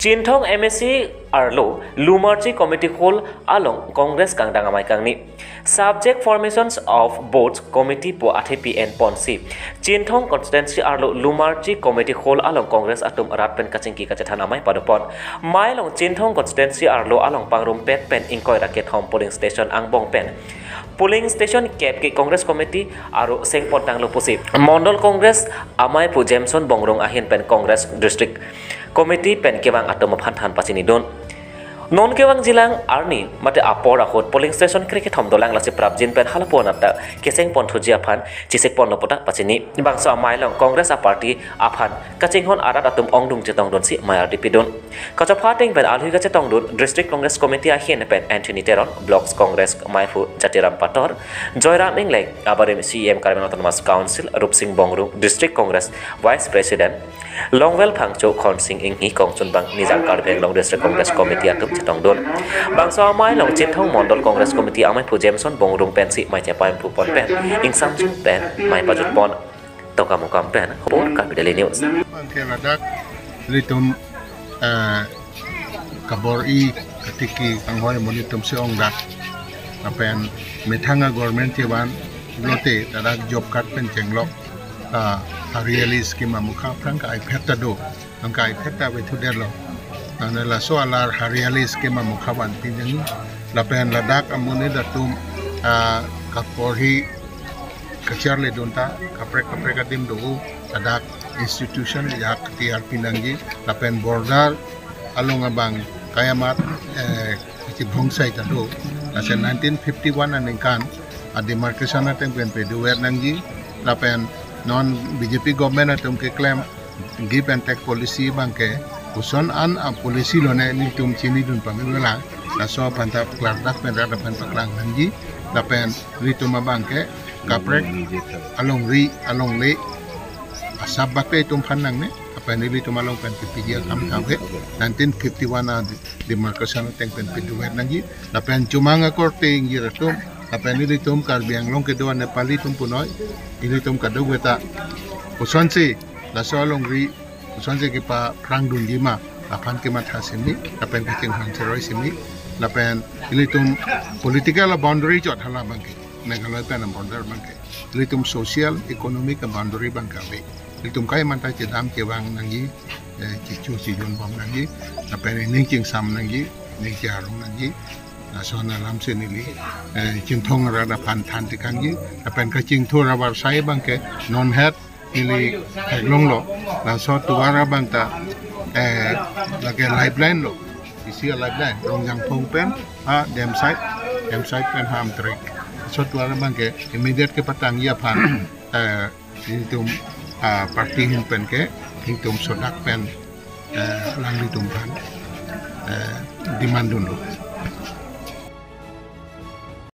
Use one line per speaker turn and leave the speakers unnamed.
चिन्ठोङ MAC Arlo लुमर्ची committee खोल आलोङ कङ्ग्रेस काङडाङ माइकाङनि subject formations of boards committee बो आथे पी एन पन्सी चिन्ठोङ कन्स्टिटेन्सी आर्लो लुमर्ची कमिटी खोल आलोङ कङ्ग्रेस आतुम रातपेन काचिङ कि काचे थाना माइ पदपन माइलोङ चिन्ठोङ कन्स्टिटेन्सी आर्लो आलोङ पाङरुम पेट पेन इङ्कय राके थम पोलिङ स्टेशन आं बङ पेन पोलिङ स्टेशन केप के কংগ্ৰেছ কমিটি আৰু চেংপট ডাংলুপুচি মণ্ডল কংগ্ৰেছ আমাই পু জেমছন বংৰং আহিন pen Congress district Komiti Penkewang atau Maphan Than Pasinidon ᱱᱚᱱᱠᱮᱣᱟᱝ ᱡᱤᱞᱟᱝ ᱟᱨᱱᱤ ᱢᱟᱛᱮ ᱟᱯᱚᱨ ᱟᱦᱚᱛ ᱯᱚᱞᱤᱝ ᱥᱴᱮᱥᱚᱱ ᱠᱨᱮᱠᱮ ᱛᱷᱚᱢ ᱫᱚᱞᱟᱝ ᱞᱟᱥᱮ ᱯᱨᱟᱵᱡᱤᱱ ᱯᱮᱱ ᱦᱟᱞᱟᱯᱚ ᱱᱟᱯᱛᱟ ᱠᱮᱥᱮᱝ ᱯᱚᱱ ᱛᱷᱚᱡᱤ ᱟᱯᱷᱟᱱ ᱪᱤᱥᱮᱠ ᱯᱚᱱ ᱞᱚᱯᱚᱴᱟ ᱯᱟᱪᱤᱱᱤ ᱵᱟᱝᱥᱟ ᱢᱟᱭᱞᱚᱝ ᱠᱚᱝᱜᱨᱮᱥ ᱟ ᱯᱟᱨᱴᱤ ᱟᱯᱷᱟᱱ ᱠᱟᱪᱤᱝ ᱦᱚᱱ ᱟᱨᱟᱫ ᱟᱛᱩᱢ ᱚᱝᱰᱩᱝ ᱪᱮᱛᱚᱝ ᱫᱚᱱ ᱥᱤ ᱢᱟᱭᱟᱨ ᱰᱤᱯᱤᱰᱚᱱ ᱠᱟᱪᱟ ᱯᱷᱟᱴᱤᱝ ᱯᱮᱱ ᱟᱞᱦᱩᱭ ᱜᱟᱪᱮ ᱛᱚᱝ ᱫᱚᱱ ᱰᱤᱥᱴ্রিক্ট কংগ্রেস কমিটি আহিয়ে Nepean Antony Teron blocks Congress মাইফু জাতিরাম পাটর জয়রাম ইংলেক আবার এম সি এম কারমেন অটোনমাস কাউন্সিল রূপসিং বংরু ডিস্ট্রিক্ট কংগ্রেস ভাইস প্রেসিডেন্ট লংওয়েল ফাংচৌ খনসিং ইংহি কংচুন বাং নিজাং কারমেন লং ডিস্ট্রিক্ট কংগ্রেস কমিটি আতুম จะต้องดนบางสาไม้หลงจิตท่องหมอนดลคอนเกรสคอมมิตี้เอาไม้ผู้เจมสันบงรุงเป็นสิไม่จะไปผู้ปอนเป็นอิงซัมจุดแป็นไม่ปัจจุบันตกกรรมกรรมแป็นขบวนการเดลินิวส์
บางเทวดักลิตุมกบอร์อีกติกีกังหอยมลิตุมเสียงดักเป็นเมทังก์กอร์เมนที่วันโลเตแต่ดักจบการเป็นเจงล็อก uh, a realist kima mukha prangka ai phetta do angka ai phetta we thu der lo ane la so alar hariali scheme amukha ban pinjang lapen ladak amune datum ah, kapor hi kachar le donta kapre kapre kadim do adak institution ya tiar pinanggi lapen border along abang kayamat eh ki bhongsai ta do ase 1951 anengkan a demarcation atem pen pe do wer nanggi lapen non bjp government atem ke claim give and take policy bangke uson an a policy lo ne ni tum chini dun pamela la so panta dak pen rada pen paklang nanggi lapen rituma bangke kaprek along ri along le asab bakpe tum phanang ne apa ni bi tum along pen pipigi kam kawe 1951 a demarcation teng pen piduwer nangi la pen ingi ratum apa ni li tum kar biang long kedua nepali tum punoi ini tum kadu weta usonsi la so along ri usonsi ki pa prang dun lima apan ki mat hasimi la pen kiking han seroi simi la pen ini tum political boundary jot hala bangki Meghalaya pen border bangke. Litum social, economic boundary bangka be. Litum kaya man tayo dam ke bang nangi, chichu si yun bom nangi, na pen ning ching sam nangi, ning charong nangi, na so na lam se nili, ching thong rada pan than ti kangi, na pen ka ching thu rabar sai bangke, non het, nili heglong lo, na so tuwara bangta, lagi lifeline lo, isi lifeline, rong yang pong pen, ha, dem site, dem site pen ham trik. sotwara bangke immediate ke patang ya pan eh ah, parti hin pen ke hitum sodak pen eh lang hitum pan eh dimandun lo